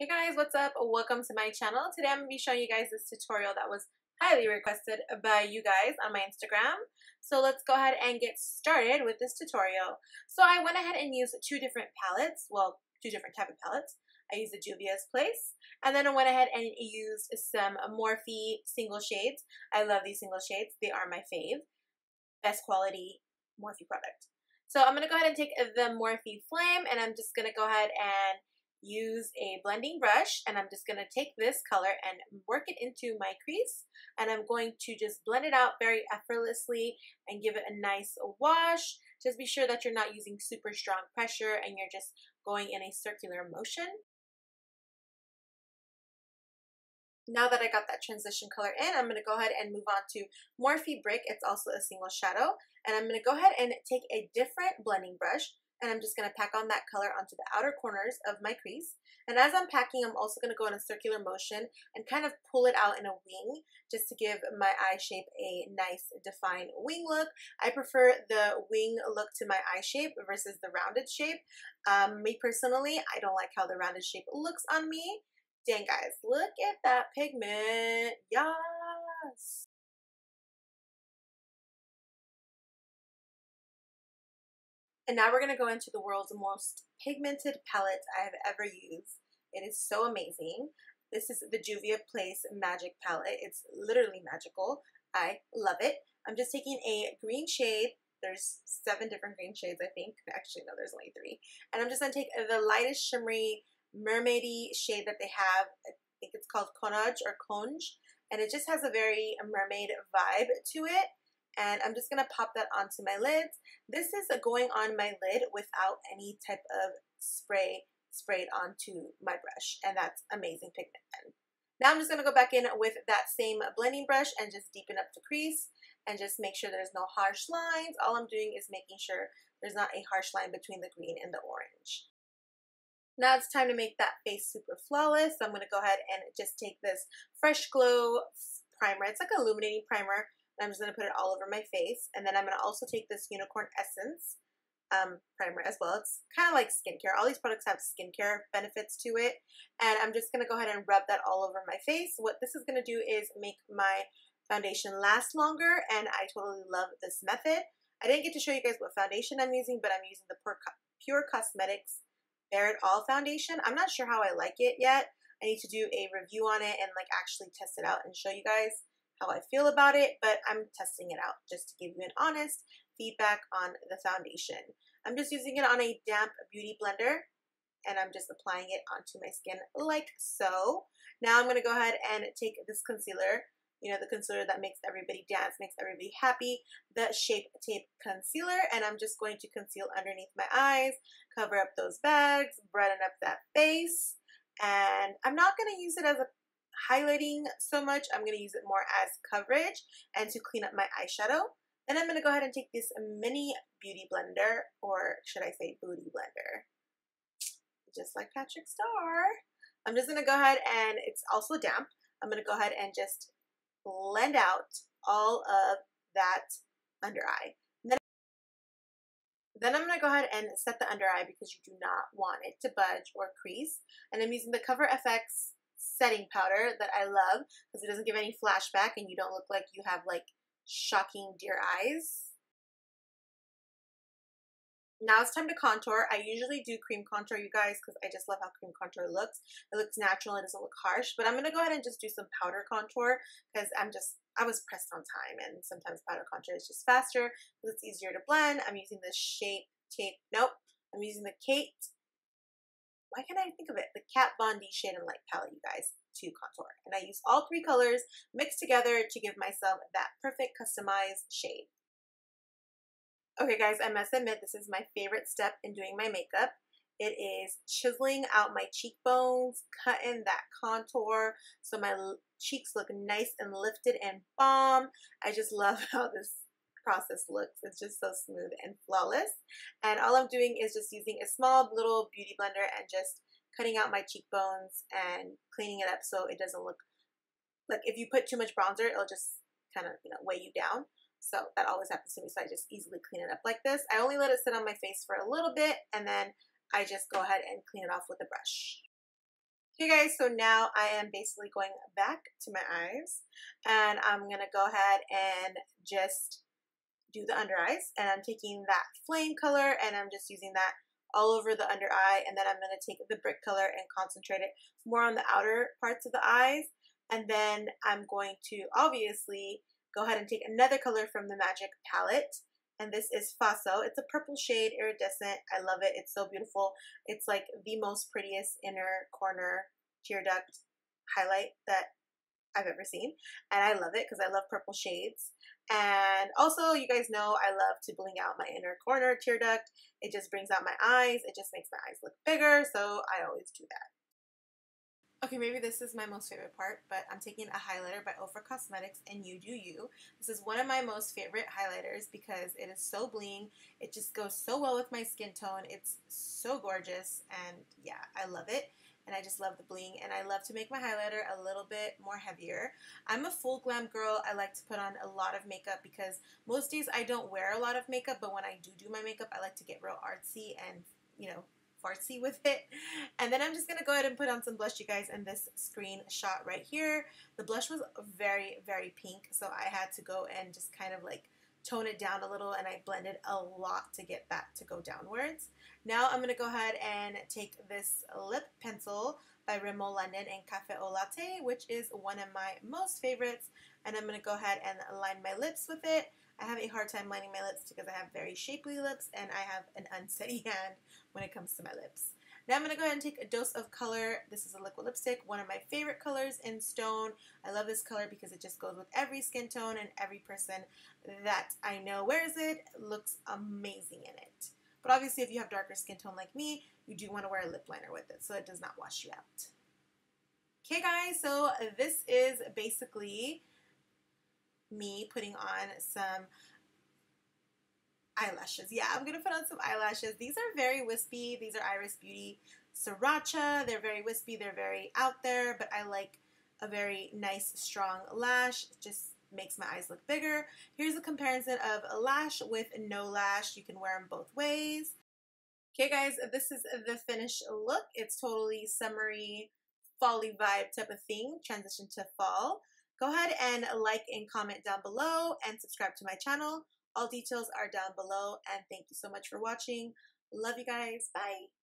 Hey guys, what's up? Welcome to my channel. Today I'm going to be showing you guys this tutorial that was highly requested by you guys on my Instagram. So let's go ahead and get started with this tutorial. So I went ahead and used two different palettes, well, two different type of palettes. I used the Juvia's Place, and then I went ahead and used some Morphe single shades. I love these single shades. They are my fave. Best quality Morphe product. So I'm going to go ahead and take the Morphe Flame, and I'm just going to go ahead and use a blending brush and I'm just going to take this color and work it into my crease and I'm going to just blend it out very effortlessly and give it a nice wash. Just be sure that you're not using super strong pressure and you're just going in a circular motion. Now that I got that transition color in, I'm going to go ahead and move on to Morphe Brick. It's also a single shadow. And I'm going to go ahead and take a different blending brush and I'm just going to pack on that color onto the outer corners of my crease. And as I'm packing, I'm also going to go in a circular motion and kind of pull it out in a wing just to give my eye shape a nice defined wing look. I prefer the wing look to my eye shape versus the rounded shape. Um, me personally, I don't like how the rounded shape looks on me. Dang guys, look at that pigment. Yes. And now we're going to go into the world's most pigmented palette I have ever used. It is so amazing. This is the Juvia Place Magic Palette. It's literally magical. I love it. I'm just taking a green shade. There's seven different green shades, I think. Actually, no, there's only three. And I'm just going to take the lightest shimmery mermaidy shade that they have. I think it's called Conage or Conge. And it just has a very mermaid vibe to it and I'm just going to pop that onto my lids. This is going on my lid without any type of spray sprayed onto my brush and that's amazing pigment pen. Now I'm just going to go back in with that same blending brush and just deepen up the crease and just make sure there's no harsh lines. All I'm doing is making sure there's not a harsh line between the green and the orange. Now it's time to make that face super flawless. I'm going to go ahead and just take this Fresh Glow primer. It's like illuminating primer I'm just going to put it all over my face. And then I'm going to also take this Unicorn Essence um, primer as well. It's kind of like skincare. All these products have skincare benefits to it. And I'm just going to go ahead and rub that all over my face. What this is going to do is make my foundation last longer. And I totally love this method. I didn't get to show you guys what foundation I'm using, but I'm using the Pure Cosmetics Bare It All foundation. I'm not sure how I like it yet. I need to do a review on it and like actually test it out and show you guys how I feel about it, but I'm testing it out just to give you an honest feedback on the foundation. I'm just using it on a damp beauty blender and I'm just applying it onto my skin like so. Now I'm going to go ahead and take this concealer, you know, the concealer that makes everybody dance, makes everybody happy, the Shape Tape Concealer, and I'm just going to conceal underneath my eyes, cover up those bags, brighten up that face, and I'm not going to use it as a highlighting so much. I'm going to use it more as coverage and to clean up my eyeshadow. Then I'm going to go ahead and take this mini beauty blender, or should I say booty blender, just like Patrick Star. I'm just going to go ahead and it's also damp. I'm going to go ahead and just blend out all of that under eye. Then, then I'm going to go ahead and set the under eye because you do not want it to budge or crease. And I'm using the Cover FX setting powder that I love because it doesn't give any flashback and you don't look like you have like shocking deer eyes. Now it's time to contour. I usually do cream contour, you guys, because I just love how cream contour looks. It looks natural. It doesn't look harsh. But I'm going to go ahead and just do some powder contour because I'm just, I was pressed on time. And sometimes powder contour is just faster because it's easier to blend. I'm using the Shape Tape. Nope. I'm using the Kate why can't I think of it? The Kat Von D Shade and Light palette, you guys, to contour. And I use all three colors mixed together to give myself that perfect customized shade. Okay guys, I must admit this is my favorite step in doing my makeup. It is chiseling out my cheekbones, cutting that contour so my cheeks look nice and lifted and bomb. I just love how this process looks. It's just so smooth and flawless. And all I'm doing is just using a small little beauty blender and just cutting out my cheekbones and cleaning it up so it doesn't look like if you put too much bronzer, it'll just kind of, you know, weigh you down. So that always happens to me. So I just easily clean it up like this. I only let it sit on my face for a little bit and then I just go ahead and clean it off with a brush. Okay guys, so now I am basically going back to my eyes and I'm to go ahead and just do the under eyes and I'm taking that flame color and I'm just using that all over the under eye and then I'm going to take the brick color and concentrate it more on the outer parts of the eyes and then I'm going to obviously go ahead and take another color from the Magic palette and this is Faso. It's a purple shade, iridescent. I love it. It's so beautiful. It's like the most prettiest inner corner tear duct highlight that I've ever seen. And I love it because I love purple shades. And also, you guys know I love to bling out my inner corner tear duct. It just brings out my eyes. It just makes my eyes look bigger. So I always do that. Okay, maybe this is my most favorite part, but I'm taking a highlighter by Ofra Cosmetics and You Dew You. This is one of my most favorite highlighters because it is so bling. It just goes so well with my skin tone. It's so gorgeous and yeah, I love it. And I just love the bling and I love to make my highlighter a little bit more heavier. I'm a full glam girl. I like to put on a lot of makeup because most days I don't wear a lot of makeup, but when I do do my makeup, I like to get real artsy and, you know, fartsy with it. And then I'm just going to go ahead and put on some blush, you guys, in this screenshot right here. The blush was very, very pink, so I had to go and just kind of like tone it down a little and I blended a lot to get that to go downwards. Now I'm going to go ahead and take this lip pencil by Rimmel London in Cafe Au Latte, which is one of my most favorites. And I'm going to go ahead and line my lips with it. I have a hard time lining my lips because I have very shapely lips and I have an unsteady hand when it comes to my lips. Now I'm going to go ahead and take a dose of color. This is a liquid lipstick, one of my favorite colors in Stone. I love this color because it just goes with every skin tone and every person that I know wears it looks amazing in it. But obviously if you have darker skin tone like me, you do want to wear a lip liner with it so it does not wash you out. Okay guys, so this is basically me putting on some eyelashes. Yeah, I'm going to put on some eyelashes. These are very wispy. These are Eyeris Beauty Sriracha. They're very wispy. They're very out there, but I like a very nice, strong lash. It just makes my eyes look bigger. Here's a comparison of a lash with no lash. You can wear them both ways. Okay, guys, this is the finished look. It's totally summery, folly vibe type of thing, transition to fall. Go ahead and like and comment down below and subscribe to my channel. All details are down below and thank you so much for watching. Love you guys. Bye.